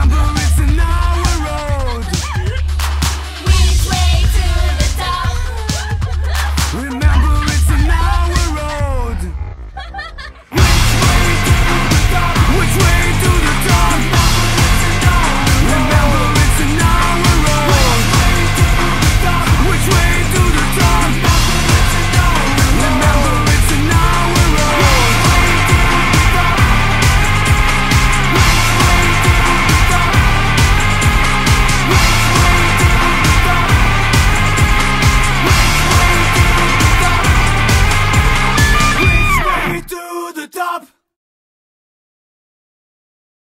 I'm blowing